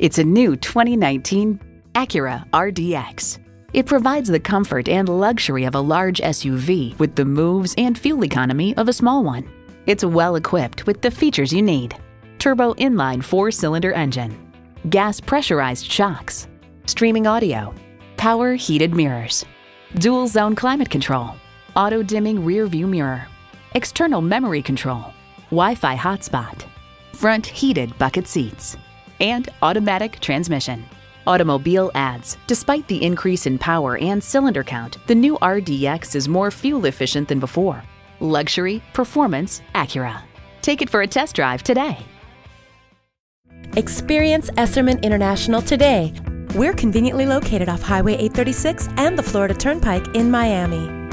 It's a new 2019 Acura RDX. It provides the comfort and luxury of a large SUV with the moves and fuel economy of a small one. It's well equipped with the features you need. Turbo inline four-cylinder engine, gas pressurized shocks, streaming audio, power heated mirrors, dual zone climate control, auto dimming rear view mirror, external memory control, Wi-Fi hotspot, front heated bucket seats, and automatic transmission. Automobile adds, despite the increase in power and cylinder count, the new RDX is more fuel efficient than before. Luxury, performance, Acura. Take it for a test drive today. Experience Esserman International today. We're conveniently located off Highway 836 and the Florida Turnpike in Miami.